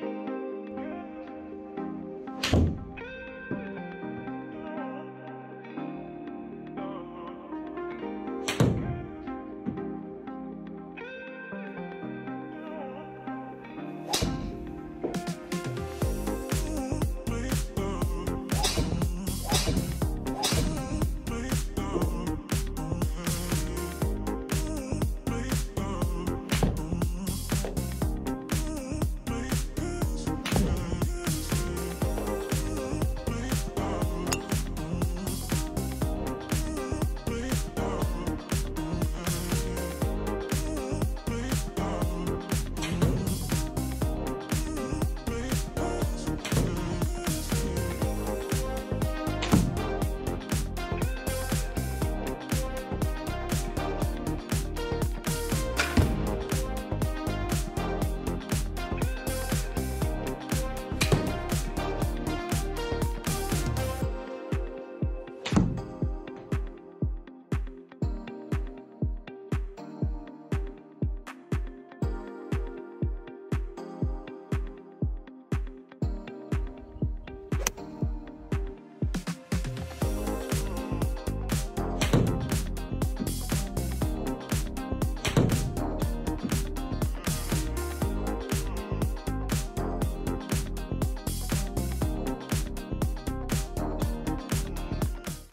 you